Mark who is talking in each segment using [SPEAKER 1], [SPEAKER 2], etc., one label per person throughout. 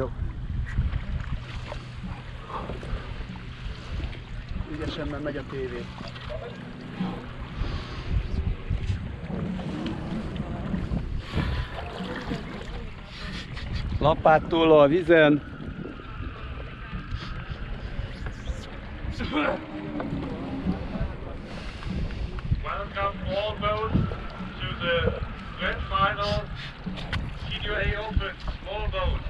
[SPEAKER 1] Jó. Ügyesen, mert megy a tévé.
[SPEAKER 2] Lapától a vizen.
[SPEAKER 3] Welcome all boats to the grand final Senior A Open small boat.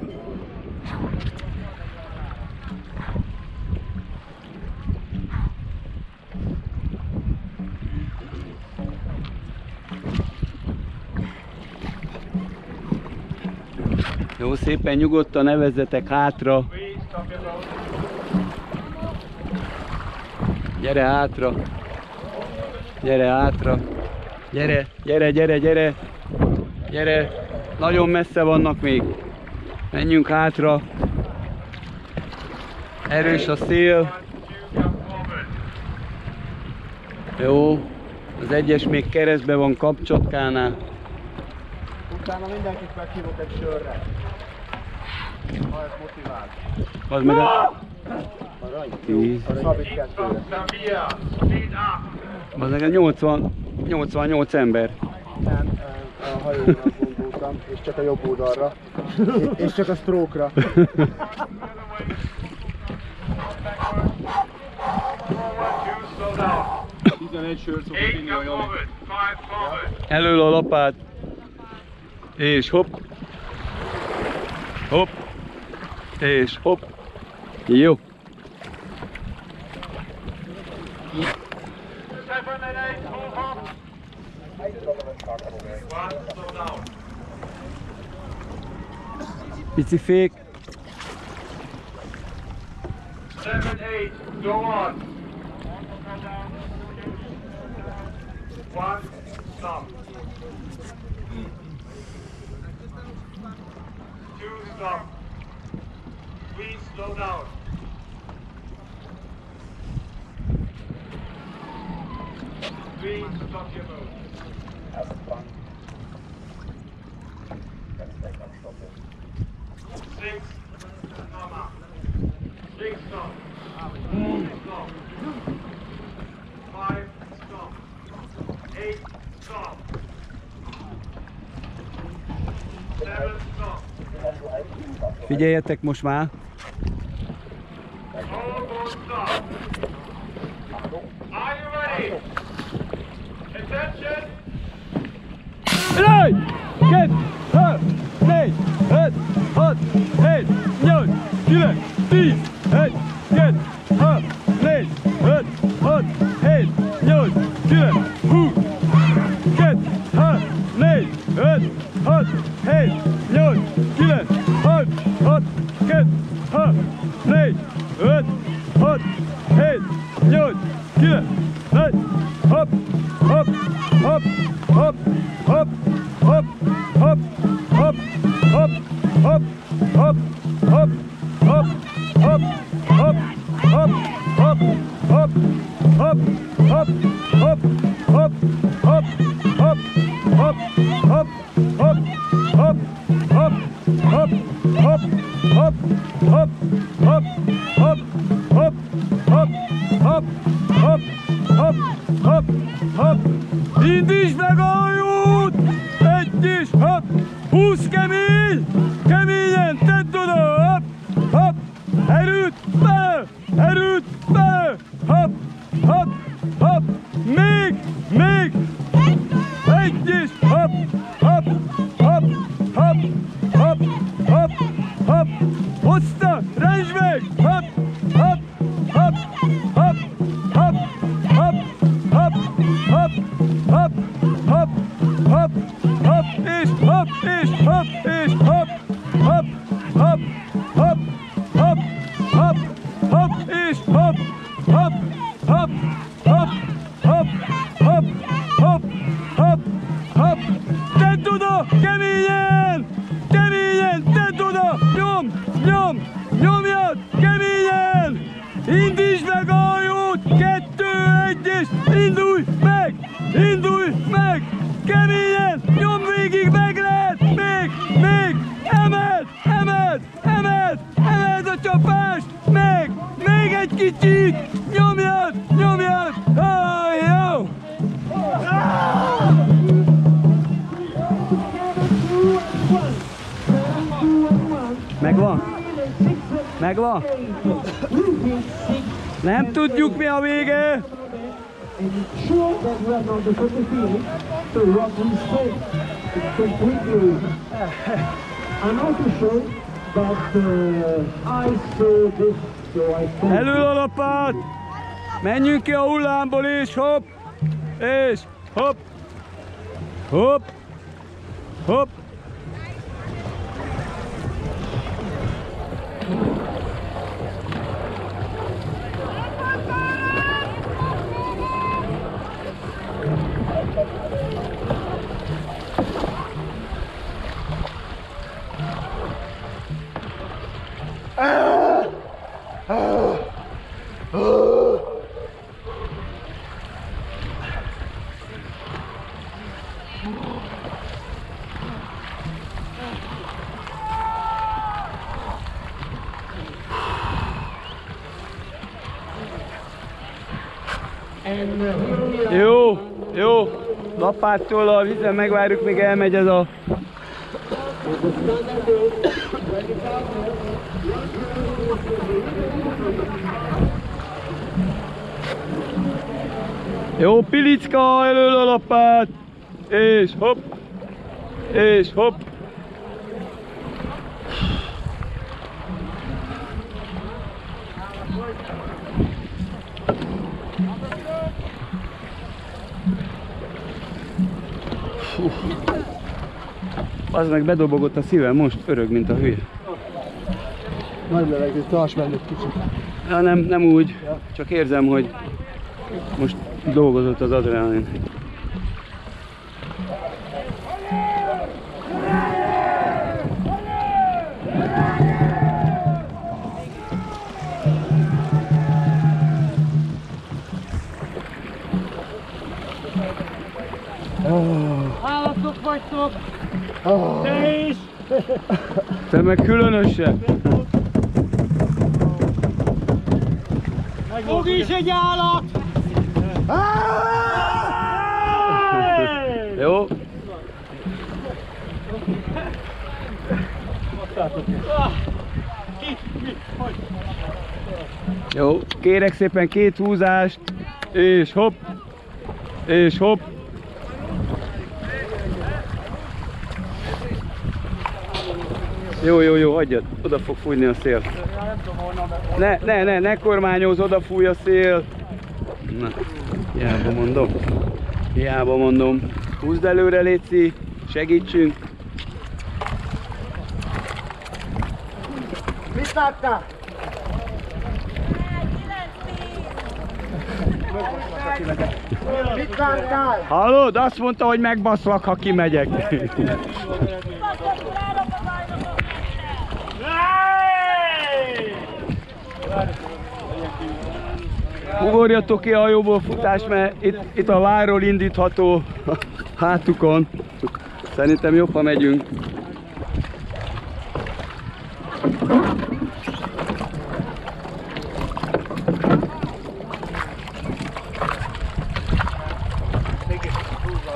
[SPEAKER 2] Jó, szépen nyugodtan nevezzetek hátra. Gyere hátra. Gyere hátra. Gyere, gyere, gyere, gyere. Gyere. Nagyon messze vannak még. Menjünk hátra. Erős a szél. Jó. Az egyes még keresztbe van kapcsotkánál
[SPEAKER 1] utána mindenkit meghívok egy sörre. Ha ez motivál.
[SPEAKER 2] Az meg a... Az nekem 80, 88 ember.
[SPEAKER 1] Nem, a hajóra gondoltam, és csak a jobb oldalra. És csak a stroke-ra.
[SPEAKER 2] Elől a lapát.
[SPEAKER 3] Is hop. Hop. Is hop. Yo.
[SPEAKER 2] It's fake.
[SPEAKER 3] Seven, eight, go on. One, stop. to the. Please slow down. Please stop your boat. Stop. Five, stop. Eight, stop.
[SPEAKER 2] Figyeljetek most már! Egy, kettő, négy! Erütme! Erütme! Kicsit, nyomjad, nyomjad! Megvan? Megvan? Nem tudjuk mi a vége!
[SPEAKER 4] not. I'm also sure think.
[SPEAKER 2] Elő a lapát! Menjünk ki a hullámból és hopp! És hopp! Hopp! Hopp! Jó, jó. Lapától a vízen megvárjuk, míg elmegy ez a... Jó, Pilicka, elől a lapát! És hopp! És hopp! Az meg bedobogott a szívem, most örög, mint a hülye.
[SPEAKER 1] Nagy levegő, tarts benned kicsit.
[SPEAKER 2] Ja, nem, nem úgy, csak érzem, hogy most dolgozott az adrenalin.
[SPEAKER 3] Állatok vagytok!
[SPEAKER 1] Oh,
[SPEAKER 3] Te is!
[SPEAKER 2] Te meg különösen.
[SPEAKER 3] Fog is egy állat!
[SPEAKER 2] Jó? Jó, kérek szépen két húzást, és hopp, és hopp. Jó, jó, jó, hagyjad, oda fog fújni a szél. Ne, ne, ne, ne kormányoz, oda fúj a szél. Na, hiába mondom. Hiába mondom. Húzd előre, Léci, segítsünk.
[SPEAKER 1] mit láttál? Mit láttál?
[SPEAKER 2] Hallod? Azt mondta, hogy megbaszlak, ha kimegyek. Ugorjatok ki a hajóból futás, mert itt, itt a várról indítható hátukon. Szerintem jobb, ha megyünk.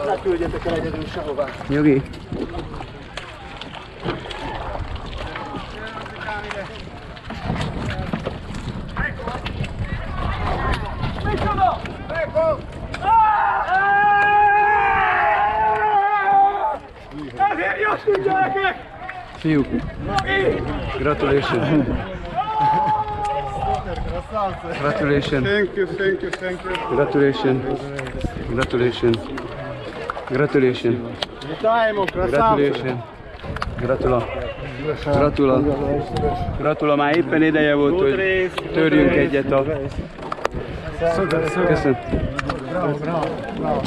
[SPEAKER 1] Ne küldjetek el egyedül sehová.
[SPEAKER 2] Nyugi. Fiúk. Gratulation. Gratulation.
[SPEAKER 1] Thank you, thank you, thank you.
[SPEAKER 2] Gratulation. Gratulation. Gratulation.
[SPEAKER 1] Вітаємо,
[SPEAKER 2] Gratulation. Gratula. Gratula. Gratula, már éppen ideje volt, hogy törjünk egyet a... Köszönöm.
[SPEAKER 1] Bravo, bravo, bravo.